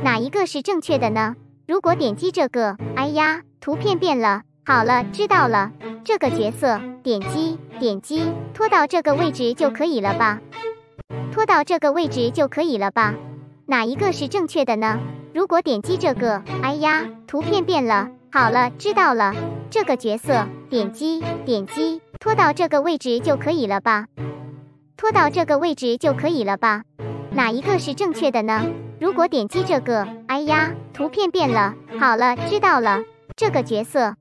哪一个是正确的呢？如果点击这个，哎呀，图片变了。好了，知道了。这个角色，点击，点击，拖到这个位置就可以了吧？拖到这个位置就可以了吧？哪一个是正确的呢？如果点击这个，哎呀，图片变了。好了，知道了。这个角色，点击，点击，拖到这个位置就可以了吧？拖到这个位置就可以了吧？哪一个是正确的呢？如果点击这个，哎呀，图片变了。好了，知道了。这个角色。